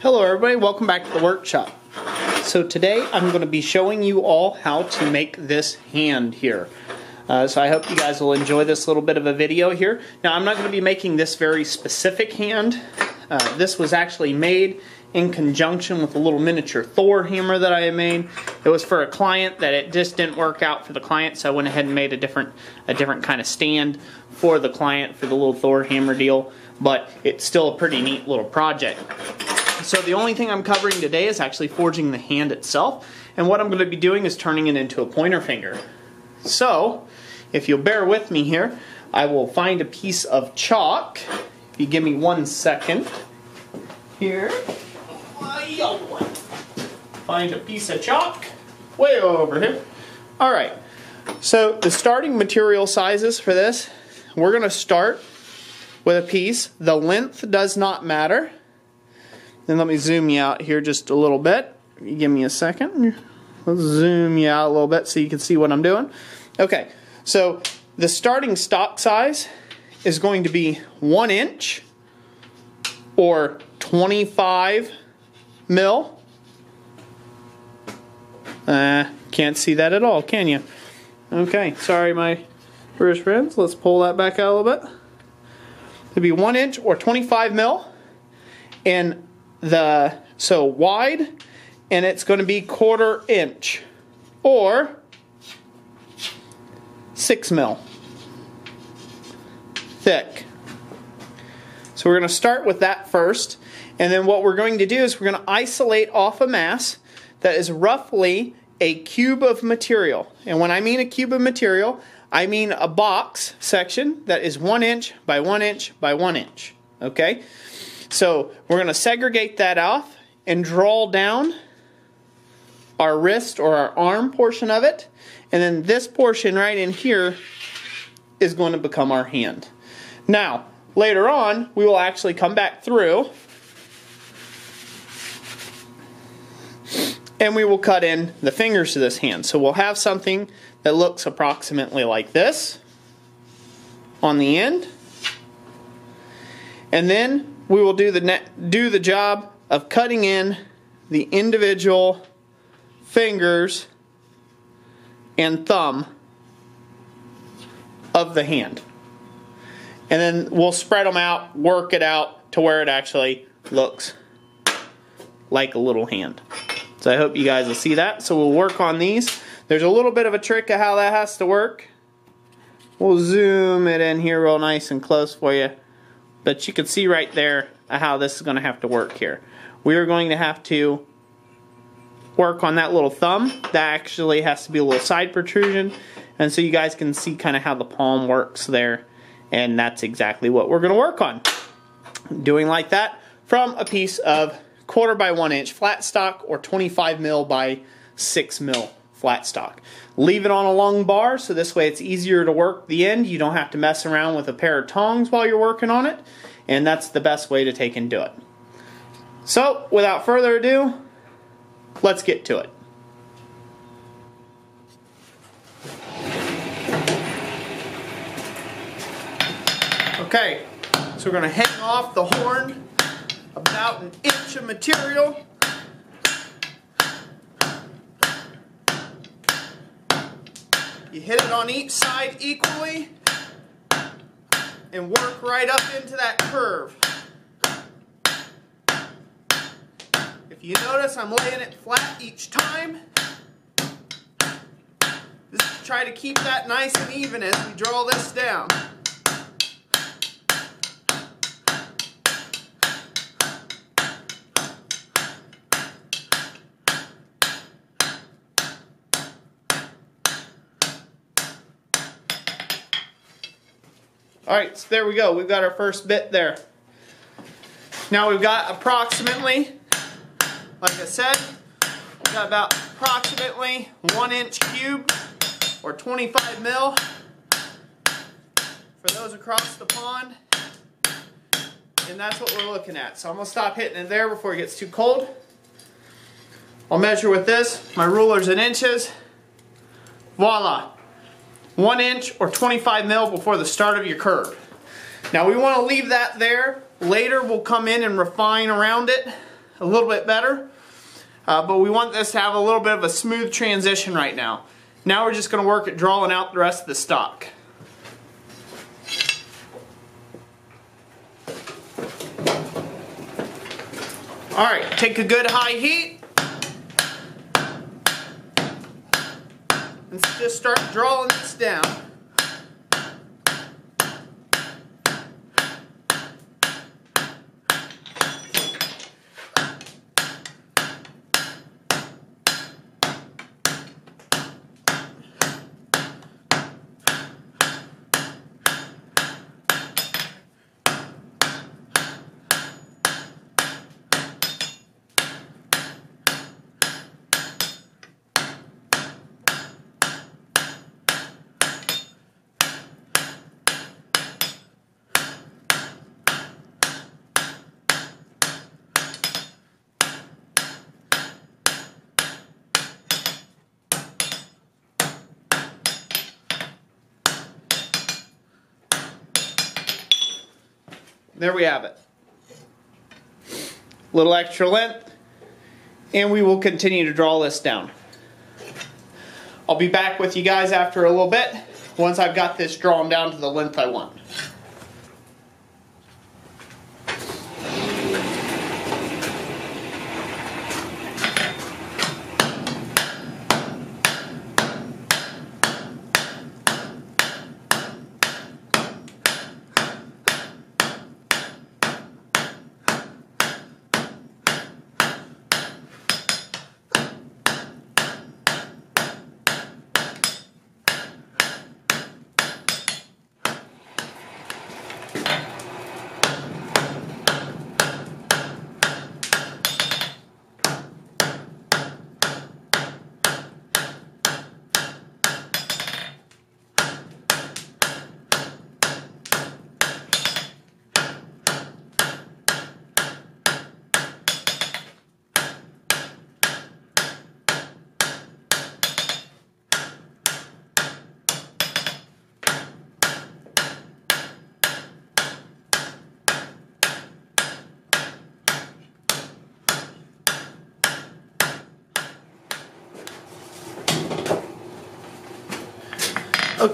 Hello everybody, welcome back to the workshop. So today I'm going to be showing you all how to make this hand here. Uh, so I hope you guys will enjoy this little bit of a video here. Now I'm not going to be making this very specific hand. Uh, this was actually made in conjunction with a little miniature Thor hammer that I made. It was for a client that it just didn't work out for the client, so I went ahead and made a different a different kind of stand for the client for the little Thor hammer deal. But it's still a pretty neat little project. So the only thing I'm covering today is actually forging the hand itself. And what I'm going to be doing is turning it into a pointer finger. So, if you'll bear with me here, I will find a piece of chalk. If you give me one second. Here. Find a piece of chalk. Way over here. Alright. So the starting material sizes for this, we're going to start with a piece. The length does not matter. Then let me zoom you out here just a little bit. You give me a second. Let's zoom you out a little bit so you can see what I'm doing. Okay, so the starting stock size is going to be one inch or 25 mil. Uh, can't see that at all, can you? Okay, sorry, my British friends. Let's pull that back out a little bit. It'd be one inch or 25 mil. And the so wide and it's going to be quarter inch or six mil thick. So we're going to start with that first and then what we're going to do is we're going to isolate off a mass that is roughly a cube of material. And when I mean a cube of material, I mean a box section that is one inch by one inch by one inch. Okay? So we're going to segregate that off and draw down our wrist or our arm portion of it. And then this portion right in here is going to become our hand. Now, later on, we will actually come back through and we will cut in the fingers to this hand. So we'll have something that looks approximately like this on the end. And then we will do the net, do the job of cutting in the individual fingers and thumb of the hand. And then we'll spread them out, work it out to where it actually looks like a little hand. So I hope you guys will see that. So we'll work on these. There's a little bit of a trick of how that has to work. We'll zoom it in here real nice and close for you. But you can see right there uh, how this is going to have to work here. We are going to have to work on that little thumb. That actually has to be a little side protrusion. And so you guys can see kind of how the palm works there. And that's exactly what we're going to work on. Doing like that from a piece of quarter by one inch flat stock or 25 mil by 6 mil flat stock. Leave it on a long bar so this way it's easier to work the end. You don't have to mess around with a pair of tongs while you're working on it. And that's the best way to take and do it. So, without further ado, let's get to it. Okay, so we're going to hang off the horn about an inch of material You hit it on each side equally and work right up into that curve. If you notice, I'm laying it flat each time. Just try to keep that nice and even as we draw this down. All right, so there we go. We've got our first bit there. Now we've got approximately, like I said, we've got about approximately one inch cube or 25 mil for those across the pond. And that's what we're looking at. So I'm gonna stop hitting it there before it gets too cold. I'll measure with this. My ruler's in inches. Voila one inch or 25 mil before the start of your curve. Now we want to leave that there. Later we'll come in and refine around it a little bit better. Uh, but we want this to have a little bit of a smooth transition right now. Now we're just going to work at drawing out the rest of the stock. Alright, take a good high heat. And just start drawing this down. There we have it. Little extra length, and we will continue to draw this down. I'll be back with you guys after a little bit once I've got this drawn down to the length I want.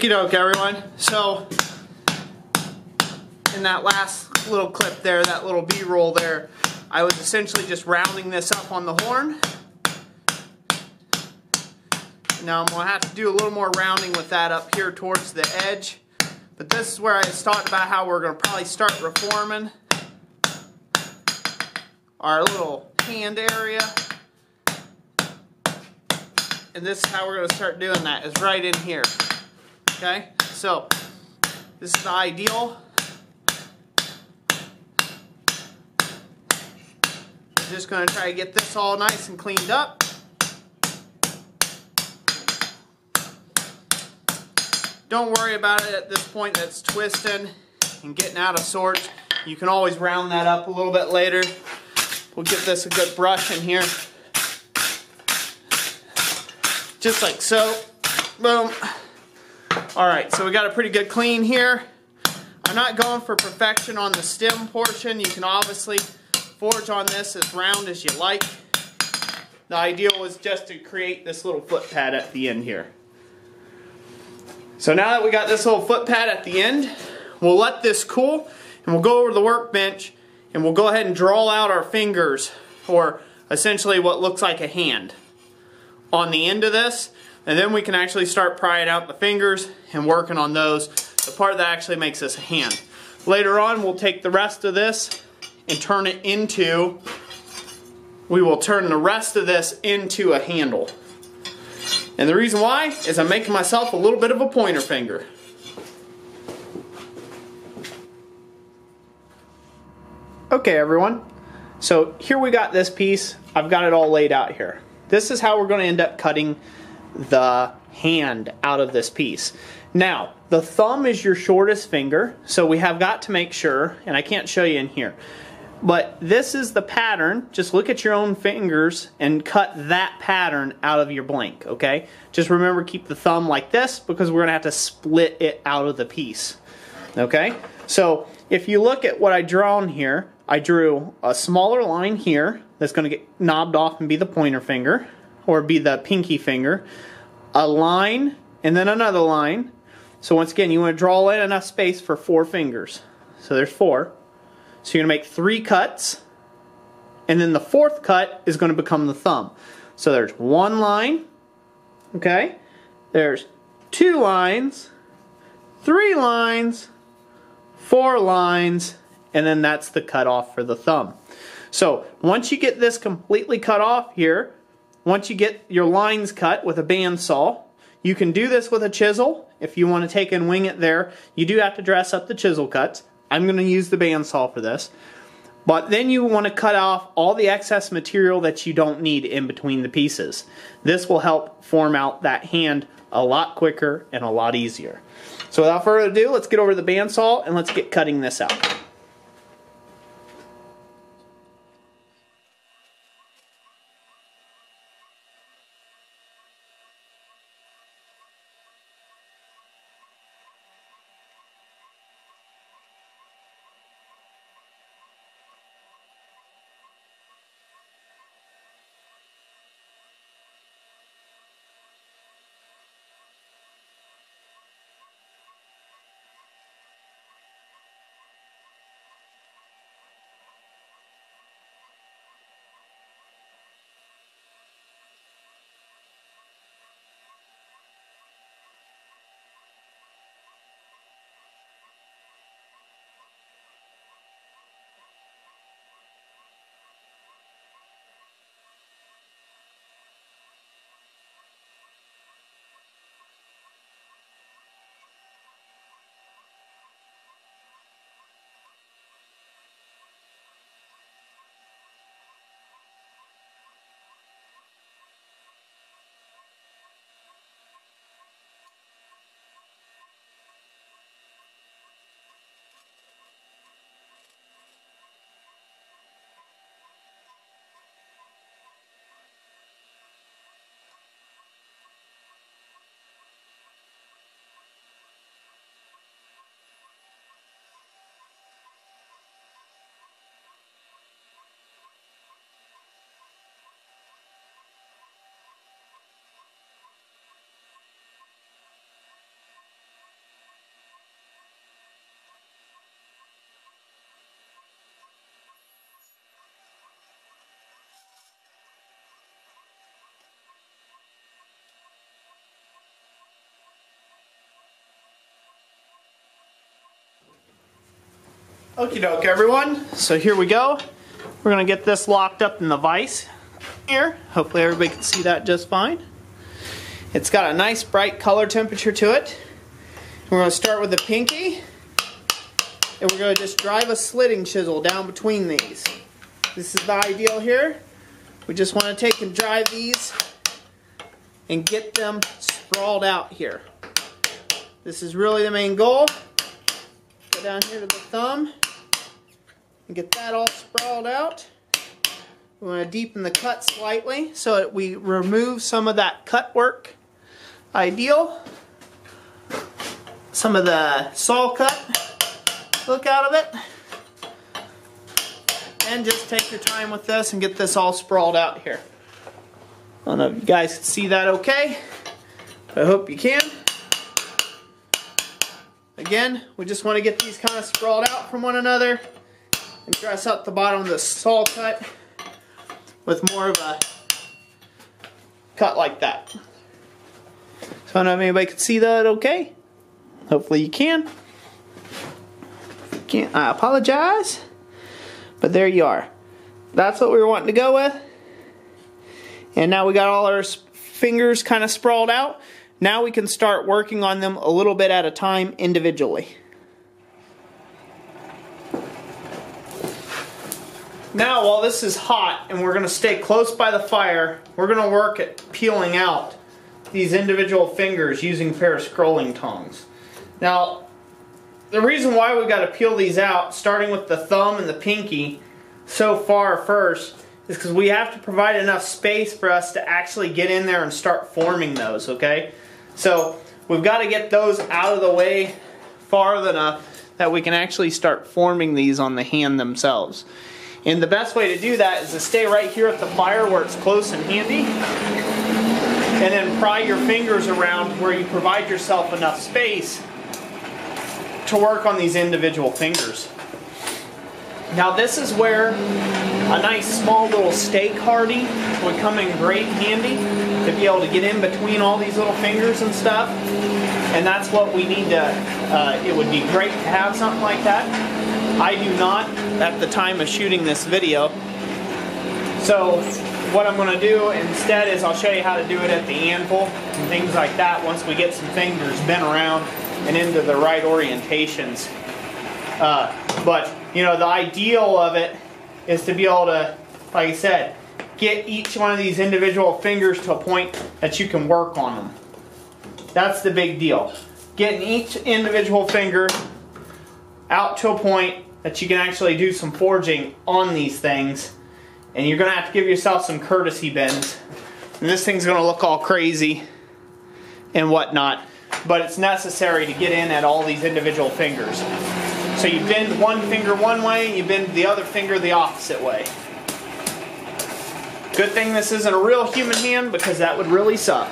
Okie doke, everyone. So, in that last little clip there, that little B-roll there, I was essentially just rounding this up on the horn. Now I'm going to have to do a little more rounding with that up here towards the edge. But this is where I talking about how we're going to probably start reforming our little hand area. And this is how we're going to start doing that, is right in here. Okay, so this is the ideal. I'm just going to try to get this all nice and cleaned up. Don't worry about it at this point that's twisting and getting out of sorts. You can always round that up a little bit later. We'll give this a good brush in here. Just like so. Boom. Alright, so we got a pretty good clean here. I'm not going for perfection on the stem portion. You can obviously forge on this as round as you like. The ideal was just to create this little foot pad at the end here. So now that we got this little foot pad at the end, we'll let this cool and we'll go over to the workbench and we'll go ahead and draw out our fingers or essentially what looks like a hand on the end of this and then we can actually start prying out the fingers and working on those, the part that actually makes this a hand. Later on, we'll take the rest of this and turn it into, we will turn the rest of this into a handle. And the reason why is I'm making myself a little bit of a pointer finger. Okay everyone, so here we got this piece. I've got it all laid out here. This is how we're going to end up cutting the hand out of this piece. Now, the thumb is your shortest finger, so we have got to make sure, and I can't show you in here, but this is the pattern. Just look at your own fingers and cut that pattern out of your blank, okay? Just remember keep the thumb like this because we're gonna have to split it out of the piece, okay? So if you look at what I drawn here, I drew a smaller line here that's to get knobbed off and be the pointer finger or be the pinky finger. A line and then another line. So once again, you want to draw in enough space for four fingers. So there's four. So you're going to make three cuts. And then the fourth cut is going to become the thumb. So there's one line. Okay. There's two lines. Three lines. Four lines and then that's the cutoff for the thumb. So once you get this completely cut off here, once you get your lines cut with a bandsaw, you can do this with a chisel. If you want to take and wing it there, you do have to dress up the chisel cuts. I'm going to use the bandsaw for this. But then you want to cut off all the excess material that you don't need in between the pieces. This will help form out that hand a lot quicker and a lot easier. So without further ado, let's get over the bandsaw and let's get cutting this out. Okie doke everyone, so here we go. We're gonna get this locked up in the vise here. Hopefully everybody can see that just fine. It's got a nice bright color temperature to it. We're gonna start with the pinky and we're gonna just drive a slitting chisel down between these. This is the ideal here. We just wanna take and drive these and get them sprawled out here. This is really the main goal. Go down here to the thumb and get that all sprawled out. We want to deepen the cut slightly so that we remove some of that cut work. Ideal. Some of the saw cut look out of it. And just take your time with this and get this all sprawled out here. I don't know if you guys can see that okay. I hope you can. Again, we just want to get these kind of sprawled out from one another and dress up the bottom of the saw cut with more of a cut like that. So I don't know if anybody can see that okay. Hopefully you can. Can't, I apologize. But there you are. That's what we were wanting to go with. And now we got all our fingers kind of sprawled out. Now we can start working on them a little bit at a time individually. Now while this is hot and we're going to stay close by the fire, we're going to work at peeling out these individual fingers using a pair of scrolling tongs. Now the reason why we've got to peel these out, starting with the thumb and the pinky so far first, is because we have to provide enough space for us to actually get in there and start forming those, okay? So we've got to get those out of the way far enough that we can actually start forming these on the hand themselves. And the best way to do that is to stay right here at the fire where it's close and handy. And then pry your fingers around where you provide yourself enough space to work on these individual fingers. Now this is where a nice small little stake hardy would come in great handy to be able to get in between all these little fingers and stuff. And that's what we need to, uh, it would be great to have something like that. I do not at the time of shooting this video. So what I'm going to do instead is I'll show you how to do it at the anvil and things like that once we get some fingers bent around and into the right orientations. Uh, but, you know, the ideal of it is to be able to, like I said, get each one of these individual fingers to a point that you can work on them. That's the big deal. Getting each individual finger out to a point that you can actually do some forging on these things. And you're going to have to give yourself some courtesy bends. And this thing's going to look all crazy and whatnot. But it's necessary to get in at all these individual fingers. So you bend one finger one way, you bend the other finger the opposite way. Good thing this isn't a real human hand because that would really suck.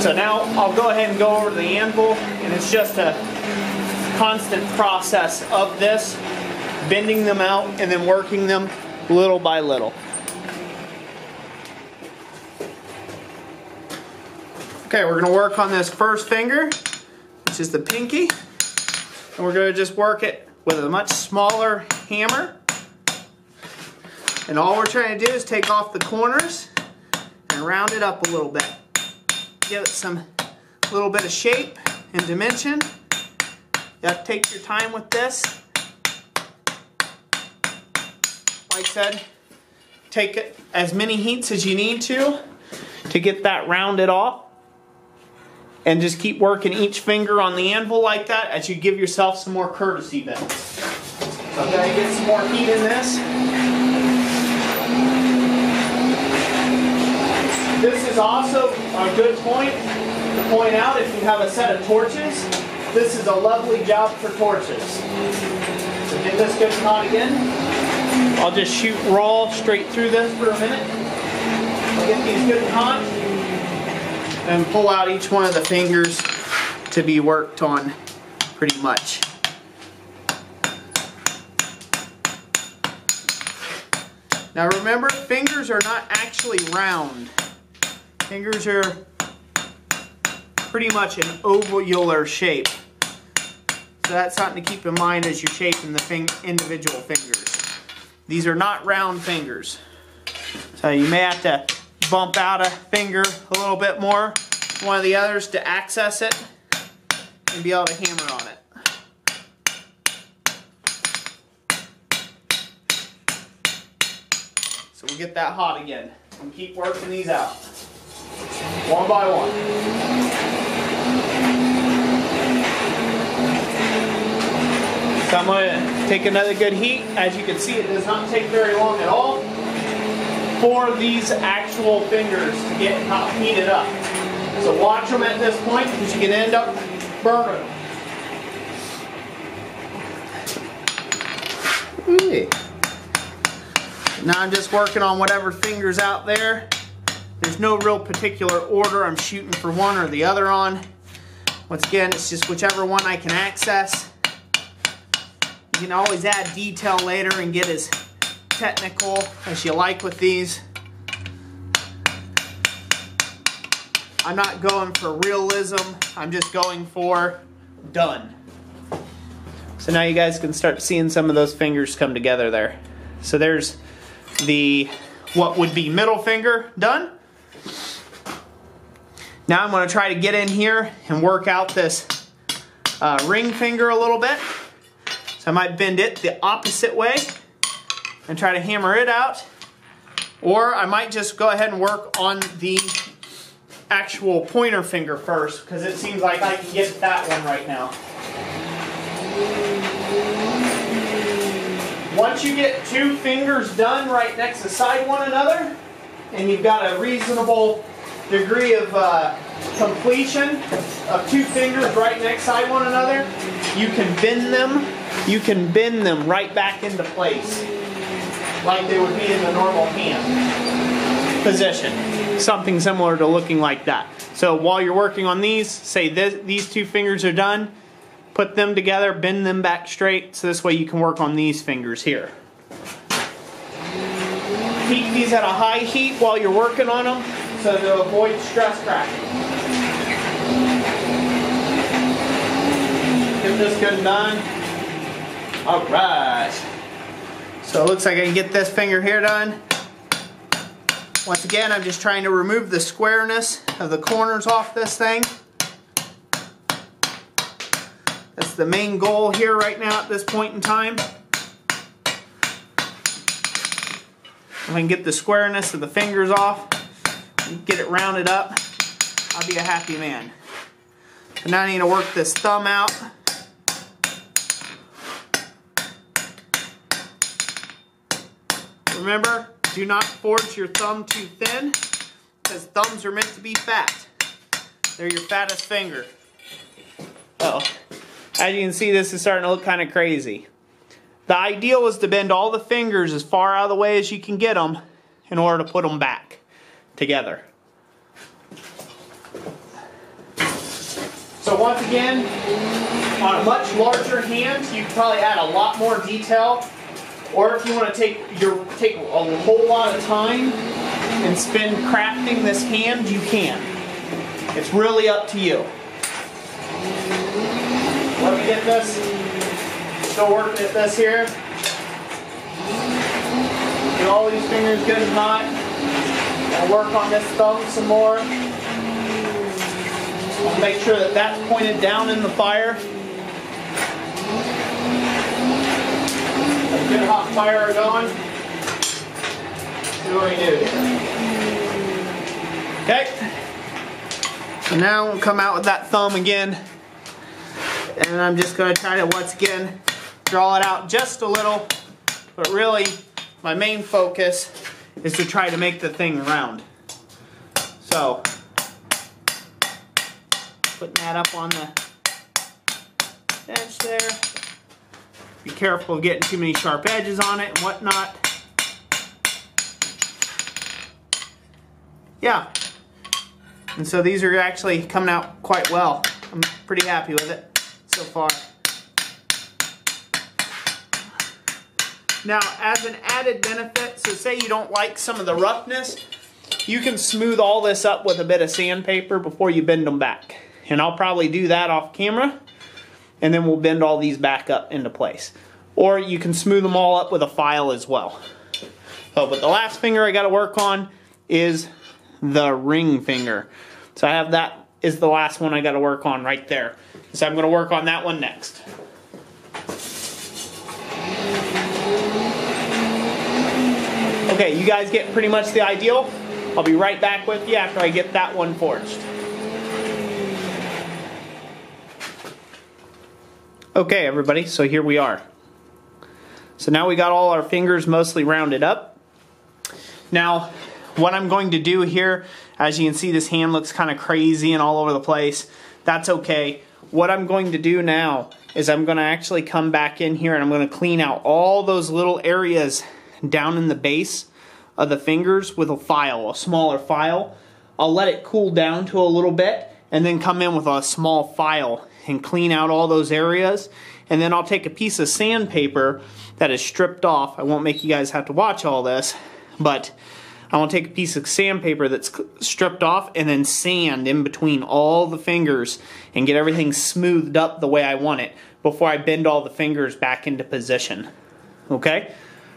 So now I'll go ahead and go over to the anvil and it's just a constant process of this, bending them out and then working them little by little. Okay, we're to work on this first finger, which is the pinky. And we're to just work it with a much smaller hammer. And all we're trying to do is take off the corners and round it up a little bit. Give it some little bit of shape and dimension. You have to take your time with this. Like I said, take it as many heats as you need to to get that rounded off. And just keep working each finger on the anvil like that as you give yourself some more courtesy bends. So I'm to get some more heat in this. This is also a good point to point out if you have a set of torches. This is a lovely job for torches. So get this good and hot again. I'll just shoot raw straight through this for a minute. Get these good and hot and pull out each one of the fingers to be worked on pretty much. Now remember, fingers are not actually round. Fingers are pretty much an ovular shape. So that's something to keep in mind as you're shaping the individual fingers. These are not round fingers. So you may have to bump out a finger a little bit more, one of the others to access it and be able to hammer on it. So we get that hot again and keep working these out one by one. So I'm going to take another good heat. As you can see, it does not take very long at all for these actual fingers to get hot heated up. So watch them at this point because you can end up burning them. Now I'm just working on whatever fingers out there. There's no real particular order I'm shooting for one or the other on. Once again, it's just whichever one I can access. You can always add detail later and get as technical as you like with these. I'm not going for realism. I'm just going for done. So now you guys can start seeing some of those fingers come together there. So there's the what would be middle finger done. Now I'm going to try to get in here and work out this uh, ring finger a little bit. I might bend it the opposite way and try to hammer it out. Or I might just go ahead and work on the actual pointer finger first because it seems like I can get that one right now. Once you get two fingers done right next to side one another and you've got a reasonable degree of uh, completion of two fingers right next side one another, you can bend them, you can bend them right back into place like they would be in the normal hand position. Something similar to looking like that. So while you're working on these, say this, these two fingers are done, put them together, bend them back straight, so this way you can work on these fingers here. Keep these at a high heat while you're working on them so to avoid stress cracking. Get this good done. All right. So it looks like I can get this finger here done. Once again, I'm just trying to remove the squareness of the corners off this thing. That's the main goal here right now at this point in time. If I can get the squareness of the fingers off, get it rounded up, I'll be a happy man. So now I need to work this thumb out. Remember, do not forge your thumb too thin because thumbs are meant to be fat. They're your fattest finger. Oh. As you can see, this is starting to look kind of crazy. The ideal is to bend all the fingers as far out of the way as you can get them in order to put them back together. So once again, on a much larger hand, you probably add a lot more detail. Or if you want to take your take a whole lot of time and spend crafting this hand, you can. It's really up to you. Let me get this. Still working at this here. Get all these fingers good and hot. I'll work on this thumb some more. I'll make sure that that's pointed down in the fire. Good hot fire going. See what we do Okay. So now we'll come out with that thumb again. And I'm just going to try to once again draw it out just a little. But really, my main focus is to try to make the thing round. So, putting that up on the bench there. Be careful of getting too many sharp edges on it and whatnot. Yeah. And so these are actually coming out quite well. I'm pretty happy with it so far. Now, as an added benefit, so say you don't like some of the roughness, you can smooth all this up with a bit of sandpaper before you bend them back. And I'll probably do that off camera, and then we'll bend all these back up into place. Or you can smooth them all up with a file as well. Oh, but the last finger I gotta work on is the ring finger. So I have that is the last one I gotta work on right there. So I'm gonna work on that one next. Okay, you guys get pretty much the ideal. I'll be right back with you after I get that one forged. Okay, everybody, so here we are. So now we got all our fingers mostly rounded up. Now, what I'm going to do here, as you can see, this hand looks kind of crazy and all over the place. That's okay. What I'm going to do now is I'm going to actually come back in here and I'm going to clean out all those little areas down in the base of the fingers with a file, a smaller file. I'll let it cool down to a little bit and then come in with a small file and clean out all those areas. And then I'll take a piece of sandpaper that is stripped off. I won't make you guys have to watch all this, but I want to take a piece of sandpaper that's stripped off and then sand in between all the fingers and get everything smoothed up the way I want it before I bend all the fingers back into position. Okay?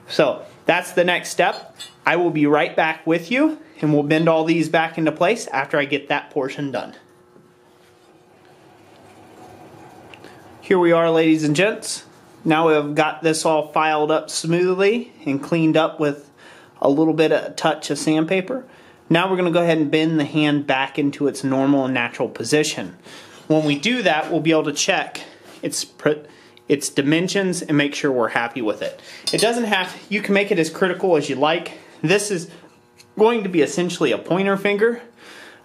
So that's the next step. I will be right back with you and we'll bend all these back into place after I get that portion done. Here we are ladies and gents. Now we've got this all filed up smoothly and cleaned up with a little bit of a touch of sandpaper. Now we're going to go ahead and bend the hand back into its normal and natural position. When we do that, we'll be able to check its its dimensions and make sure we're happy with it. It doesn't have, you can make it as critical as you like. This is going to be essentially a pointer finger.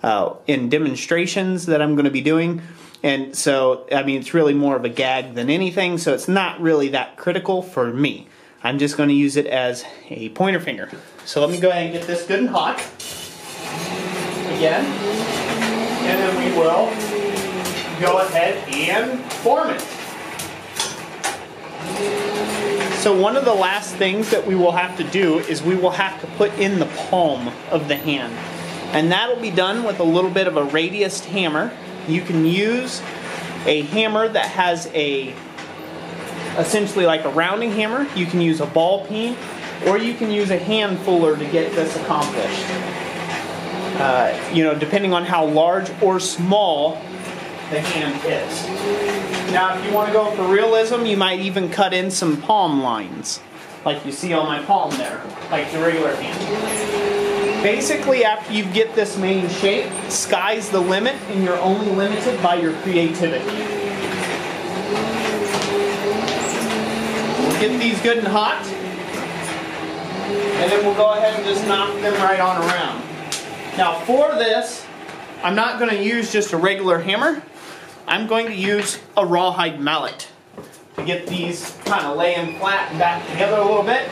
uh, in demonstrations that I'm going to be doing. And so, I mean, it's really more of a gag than anything, so it's not really that critical for me. I'm just going to use it as a pointer finger. So let me go ahead and get this good and hot. Again. And then we will go ahead and form it. So one of the last things that we will have to do is we will have to put in the palm of the hand. And that'll be done with a little bit of a radiused hammer. You can use a hammer that has a essentially like a rounding hammer. You can use a ball peen or you can use a hand fuller to get this accomplished. Uh, you know, depending on how large or small the hand is. Now, if you want to go for realism, you might even cut in some palm lines, like you see on my palm there, like the regular hand. Basically, after you get this main shape, sky's the limit, and you're only limited by your creativity. We'll get these good and hot, and then we'll go ahead and just knock them right on around. Now, for this, I'm not going to use just a regular hammer. I'm going to use a rawhide mallet to get these kind of laying flat and back together a little bit.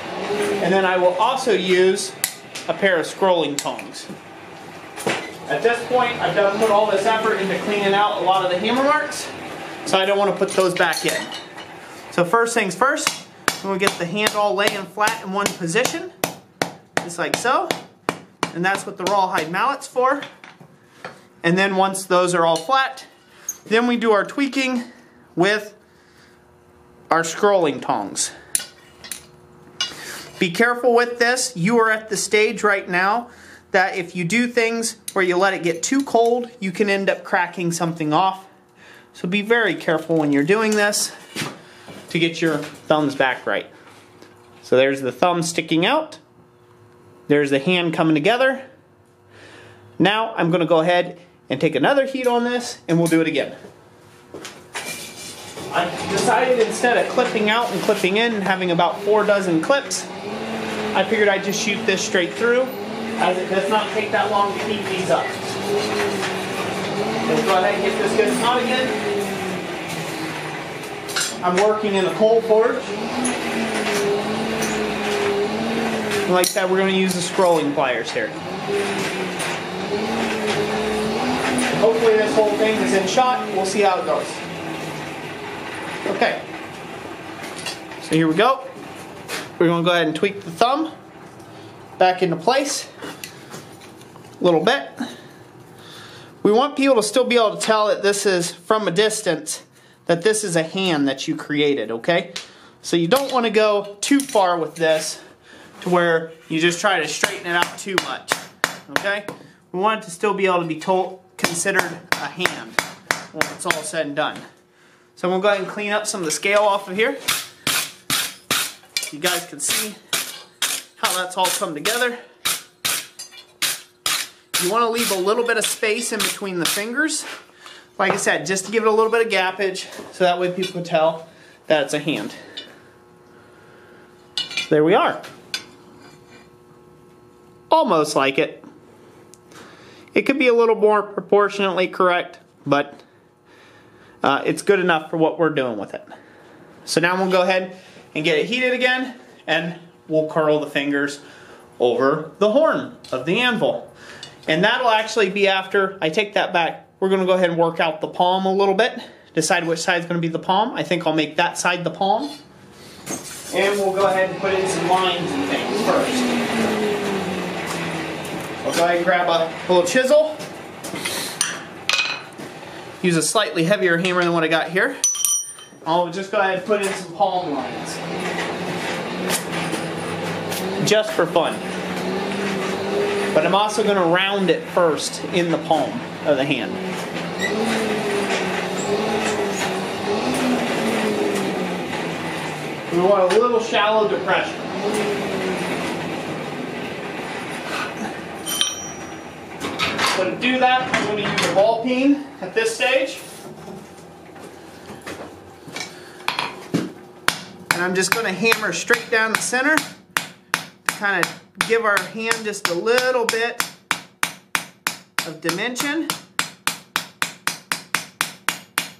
And then I will also use a pair of scrolling tongs. At this point, I've done put all this effort into cleaning out a lot of the hammer marks, so I don't want to put those back in. So first things first, we'll get the hand all laying flat in one position, just like so. And that's what the rawhide mallet's for. And then once those are all flat, then we do our tweaking with our scrolling tongs. Be careful with this. You are at the stage right now that if you do things where you let it get too cold, you can end up cracking something off. So be very careful when you're doing this to get your thumbs back right. So there's the thumb sticking out. There's the hand coming together. Now I'm going to go ahead and take another heat on this and we'll do it again. Decided instead of clipping out and clipping in and having about four dozen clips, I figured I'd just shoot this straight through as it does not take that long to heat these up. Let's go ahead and get this good hot again. I'm working in a coal forge. Like that, we're going to use the scrolling pliers here. Hopefully this whole thing is in shot. We'll see how it goes. Okay. So here we go. We're going to go ahead and tweak the thumb back into place a little bit. We want people to still be able to tell that this is from a distance that this is a hand that you created, okay? So you don't want to go too far with this to where you just try to straighten it out too much, okay? We want it to still be able to be told, considered a hand when it's all said and done. So I'm to go ahead and clean up some of the scale off of here. You guys can see how that's all come together. You want to leave a little bit of space in between the fingers. Like I said, just to give it a little bit of gappage so that way people can tell that it's a hand. There we are. Almost like it. It could be a little more proportionately correct, but uh, it's good enough for what we're doing with it. So now we'll go ahead and get it heated again, and we'll curl the fingers over the horn of the anvil. And that'll actually be after I take that back. We're going to go ahead and work out the palm a little bit, decide which side is going to be the palm. I think I'll make that side the palm. And we'll go ahead and put in some lines and things first. I'll go ahead and grab a little chisel. Use a slightly heavier hammer than what I got here. I'll just go ahead and put in some palm lines. Just for fun. But I'm also going to round it first in the palm of the hand. We want a little shallow depression. So to do that, I'm going to use a ball peen at this stage. And I'm just going to hammer straight down the center to kind of give our hand just a little bit of dimension.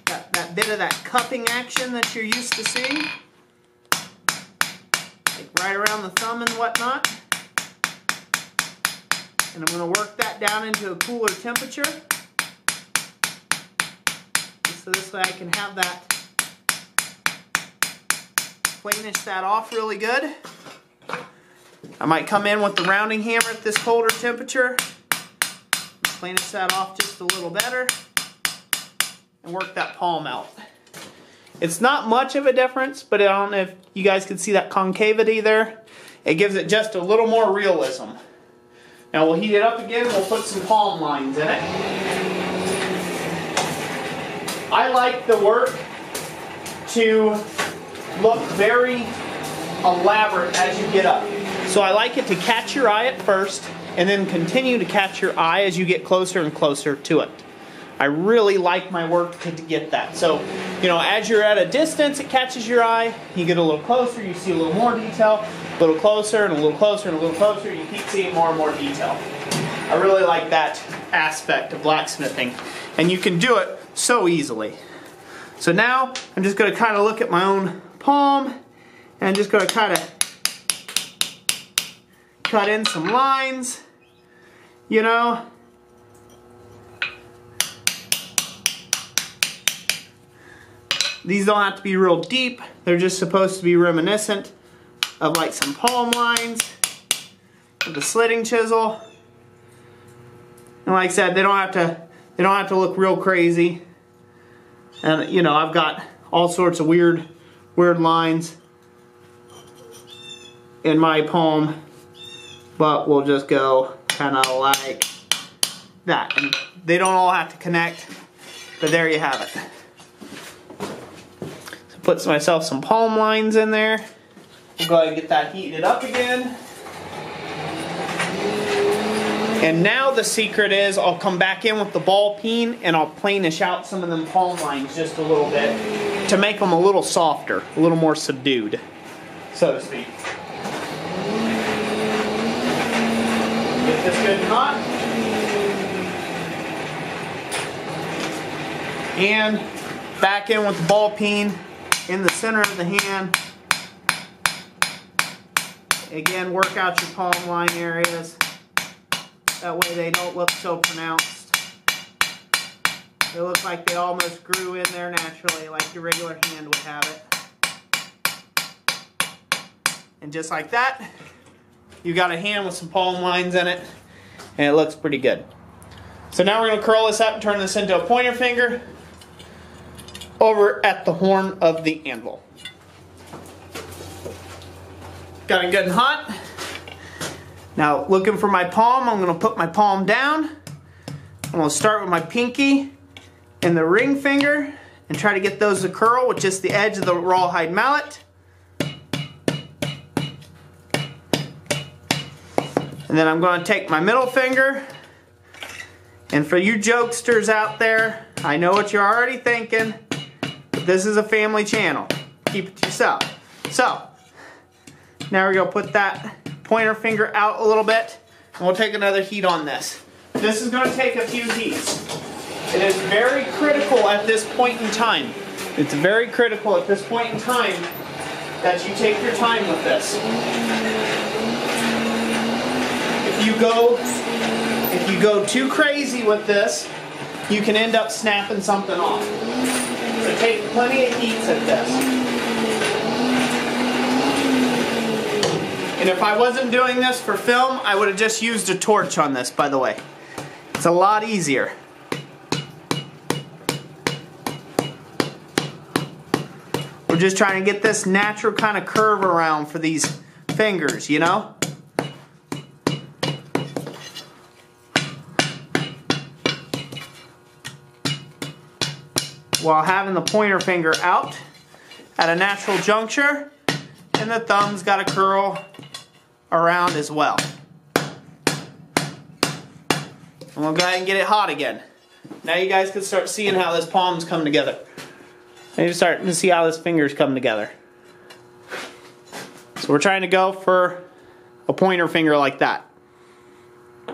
That, that bit of that cupping action that you're used to seeing. Like right around the thumb and whatnot. And I'm going to work that down into a cooler temperature. So this way I can have that, planish that off really good. I might come in with the rounding hammer at this colder temperature, planish that off just a little better, and work that palm out. It's not much of a difference, but I don't know if you guys can see that concavity there. It gives it just a little more realism. Now we'll heat it up again, we'll put some palm lines in it. I like the work to look very elaborate as you get up. So I like it to catch your eye at first and then continue to catch your eye as you get closer and closer to it. I really like my work to get that. So, you know, as you're at a distance, it catches your eye. You get a little closer, you see a little more detail, a little closer and a little closer and a little closer. You keep seeing more and more detail. I really like that aspect of blacksmithing. And you can do it so easily. So now I'm just going to kind of look at my own palm and just going to kind of cut in some lines, you know. These don't have to be real deep. They're just supposed to be reminiscent of like some palm lines with a slitting chisel. And like I said, they don't have to they don't have to look real crazy. And you know, I've got all sorts of weird weird lines in my palm, but we'll just go kind of like that. And they don't all have to connect, but there you have it. So put myself some palm lines in there. We'll go ahead and get that heated up again. And now the secret is I'll come back in with the ball peen and I'll planish out some of them palm lines just a little bit to make them a little softer, a little more subdued, so to speak. Get this good and hot. And back in with the ball peen in the center of the hand. Again, work out your palm line areas. That way they don't look so pronounced. They look like they almost grew in there naturally, like your regular hand would have it. And just like that, you got a hand with some palm lines in it, and it looks pretty good. So now we're going to curl this up and turn this into a pointer finger over at the horn of the anvil. Got it good and hot. Now looking for my palm, I'm gonna put my palm down. I'm gonna start with my pinky and the ring finger and try to get those to curl with just the edge of the rawhide mallet. And then I'm gonna take my middle finger and for you jokesters out there, I know what you're already thinking, but this is a family channel. Keep it to yourself. So, now we're gonna put that pointer finger out a little bit, and we'll take another heat on this. This is to take a few heats. It is very critical at this point in time. It's very critical at this point in time that you take your time with this. If you go if you go too crazy with this, you can end up snapping something off. So take plenty of heats at this. And if I wasn't doing this for film, I would have just used a torch on this, by the way. It's a lot easier. We're just trying to get this natural kind of curve around for these fingers, you know? While having the pointer finger out at a natural juncture, and the thumb's got to curl around as well. And we'll go ahead and get it hot again. Now you guys can start seeing how those palms come together. And you're starting to see how those fingers come together. So we're trying to go for a pointer finger like that.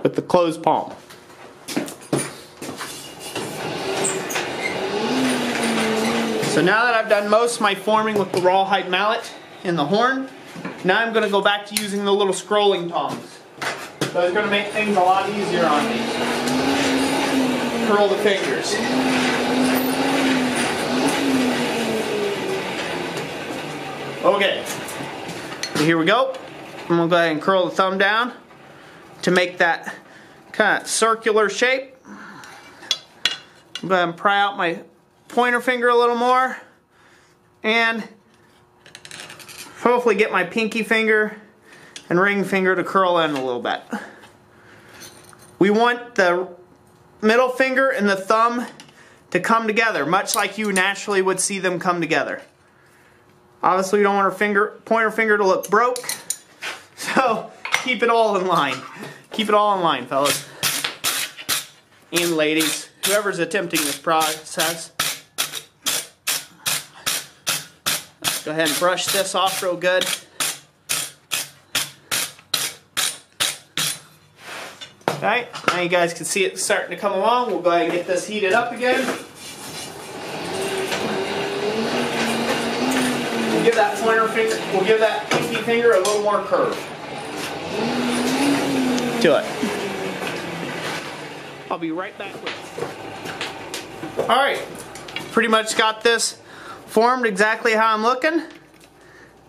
With the closed palm. So now that I've done most of my forming with the rawhide mallet in the horn, now I'm going to go back to using the little scrolling tongs. So it's going to make things a lot easier on me. Curl the fingers. Okay, so here we go. I'm going to go ahead and curl the thumb down to make that kind of circular shape. I'm going to pry out my pointer finger a little more and hopefully get my pinky finger and ring finger to curl in a little bit. We want the middle finger and the thumb to come together, much like you naturally would see them come together. Obviously, we don't want our finger, pointer finger to look broke, so keep it all in line. Keep it all in line, fellas. And ladies, whoever's attempting this process, go ahead and brush this off real good. Alright, now you guys can see it starting to come along. We'll go ahead and get this heated up again. We'll give that pointer finger, we'll give that pinky finger a little more curve to it. I'll be right back with you. Alright, pretty much got this formed exactly how I'm looking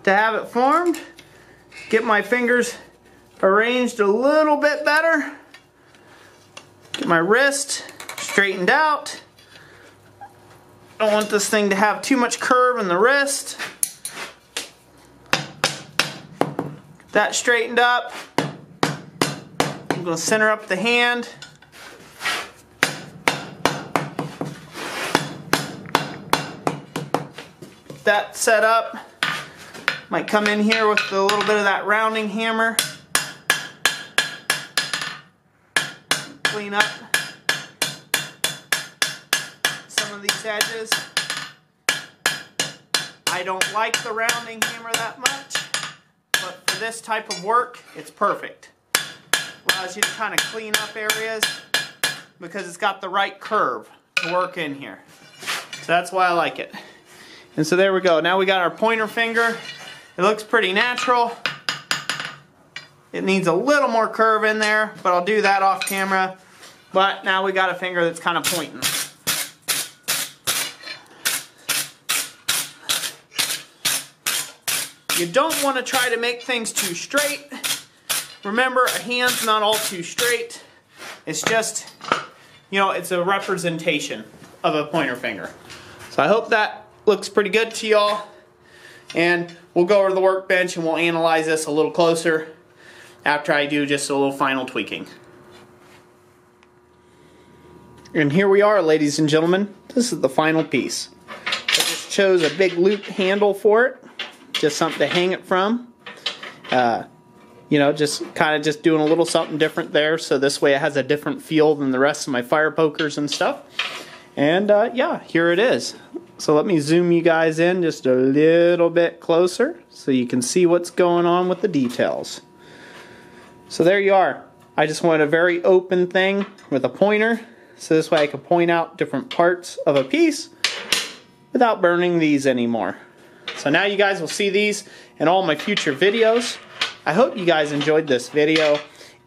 to have it formed. Get my fingers arranged a little bit better. Get my wrist straightened out. Don't want this thing to have too much curve in the wrist. That straightened up. I'm going to center up the hand. That set up. Might come in here with a little bit of that rounding hammer. clean up some of these edges. I don't like the rounding hammer that much, but for this type of work, it's perfect. Allows you to kind of clean up areas because it's got the right curve to work in here. So that's why I like it. And so there we go. Now we got our pointer finger. It looks pretty natural. It needs a little more curve in there, but I'll do that off camera. But now we got a finger that's kind of pointing. You don't want to try to make things too straight. Remember, a hand's not all too straight. It's just, you know, it's a representation of a pointer finger. So I hope that looks pretty good to y'all. And we'll go over to the workbench and we'll analyze this a little closer after I do just a little final tweaking. And here we are, ladies and gentlemen. This is the final piece. I just chose a big loop handle for it. Just something to hang it from. Uh, you know, just kind of just doing a little something different there. So this way it has a different feel than the rest of my fire pokers and stuff. And uh, yeah, here it is. So let me zoom you guys in just a little bit closer so you can see what's going on with the details. So there you are. I just wanted a very open thing with a pointer. So this way I can point out different parts of a piece without burning these anymore. So now you guys will see these in all my future videos. I hope you guys enjoyed this video.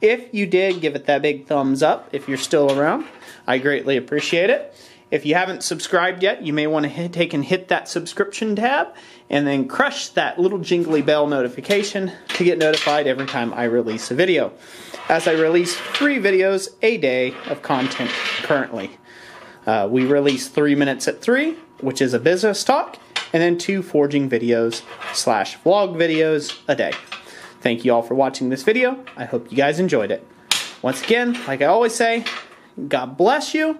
If you did, give it that big thumbs up if you're still around. I greatly appreciate it. If you haven't subscribed yet, you may want to hit, take and hit that subscription tab and then crush that little jingly bell notification to get notified every time I release a video. As I release three videos a day of content currently. Uh, we release three minutes at three, which is a business talk, and then two forging videos slash vlog videos a day. Thank you all for watching this video. I hope you guys enjoyed it. Once again, like I always say, God bless you,